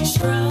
she strong.